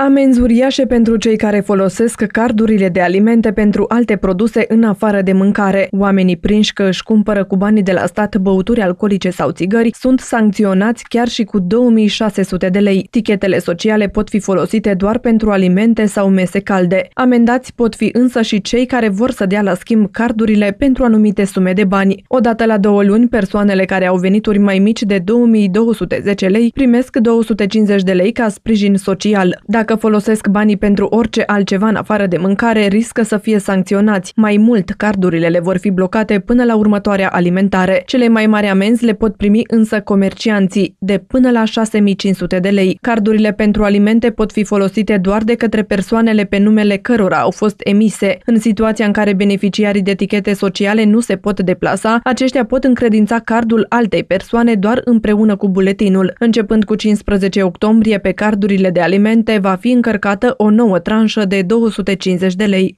Amenzi uriașe pentru cei care folosesc cardurile de alimente pentru alte produse în afară de mâncare. Oamenii prinși că își cumpără cu banii de la stat băuturi alcoolice sau țigări sunt sancționați chiar și cu 2600 de lei. Tichetele sociale pot fi folosite doar pentru alimente sau mese calde. Amendați pot fi însă și cei care vor să dea la schimb cardurile pentru anumite sume de bani. Odată la două luni, persoanele care au venituri mai mici de 2210 lei primesc 250 de lei ca sprijin social. Dacă dacă folosesc banii pentru orice altceva în afară de mâncare, riscă să fie sancționați. Mai mult, cardurile le vor fi blocate până la următoarea alimentare. Cele mai mari amenzi le pot primi însă comercianții, de până la 6500 de lei. Cardurile pentru alimente pot fi folosite doar de către persoanele pe numele cărora au fost emise. În situația în care beneficiarii de etichete sociale nu se pot deplasa, aceștia pot încredința cardul altei persoane doar împreună cu buletinul. Începând cu 15 octombrie, pe cardurile de alimente va fi încărcată o nouă tranșă de 250 de lei.